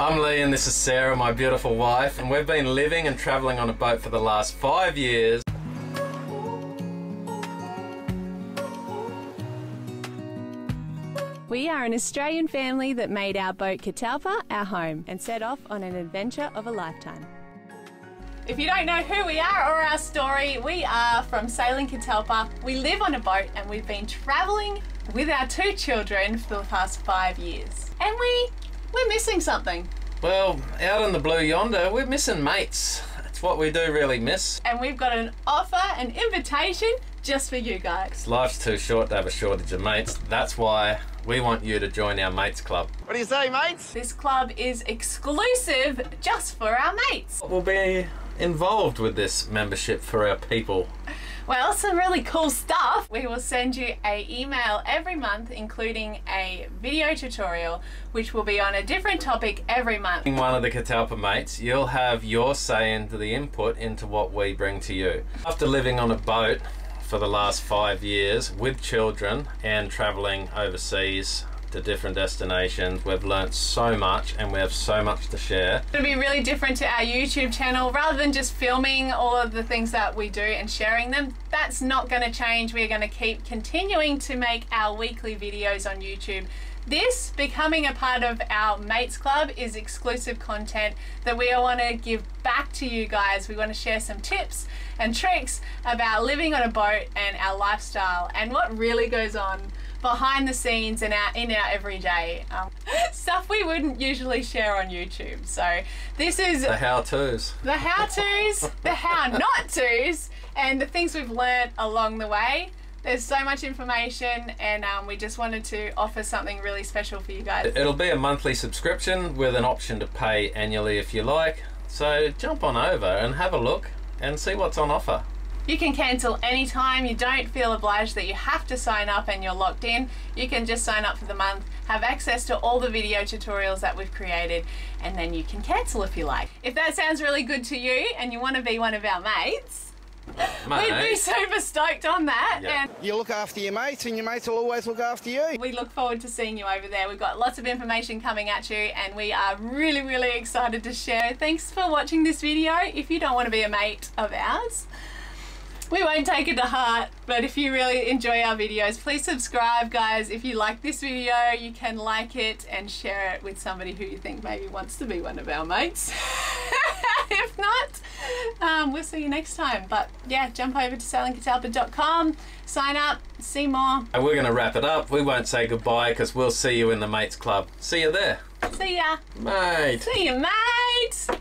I'm Lee and this is Sarah, my beautiful wife, and we've been living and travelling on a boat for the last five years. We are an Australian family that made our boat Catalpa our home and set off on an adventure of a lifetime. If you don't know who we are or our story, we are from Sailing Catalpa. We live on a boat and we've been travelling with our two children for the past five years. And we, we're missing something. Well, out in the blue yonder, we're missing mates. That's what we do really miss. And we've got an offer, an invitation just for you guys. Life's too short to have a shortage of mates. That's why we want you to join our mates club. What do you say, mates? This club is exclusive just for our mates. We'll be involved with this membership for our people. Well, some really cool stuff. We will send you a email every month including a video tutorial which will be on a different topic every month. Being one of the Catalpa mates, you'll have your say into the input into what we bring to you. After living on a boat for the last five years with children and traveling overseas to different destinations. We've learnt so much and we have so much to share. It'll be really different to our YouTube channel. Rather than just filming all of the things that we do and sharing them, that's not going to change. We're going to keep continuing to make our weekly videos on YouTube. This becoming a part of our Mates Club is exclusive content that we want to give back to you guys. We want to share some tips and tricks about living on a boat and our lifestyle and what really goes on behind the scenes and our in our everyday um, stuff we wouldn't usually share on YouTube. So this is the how-tos, the how-tos, the how not tos, and the things we've learned along the way. There's so much information, and um, we just wanted to offer something really special for you guys. It'll be a monthly subscription with an option to pay annually if you like. So jump on over and have a look and see what's on offer. You can cancel anytime. You don't feel obliged that you have to sign up and you're locked in. You can just sign up for the month, have access to all the video tutorials that we've created, and then you can cancel if you like. If that sounds really good to you and you want to be one of our mates, Mate. We'd be super stoked on that. And you look after your mates, and your mates will always look after you. We look forward to seeing you over there. We've got lots of information coming at you, and we are really, really excited to share. Thanks for watching this video. If you don't want to be a mate of ours, we won't take it to heart, but if you really enjoy our videos, please subscribe, guys. If you like this video, you can like it and share it with somebody who you think maybe wants to be one of our mates. if not, um, we'll see you next time. But yeah, jump over to sailingcatalpa.com, sign up, see more. And we're going to wrap it up. We won't say goodbye because we'll see you in the Mates Club. See you there. See ya. Mate. See you, mate.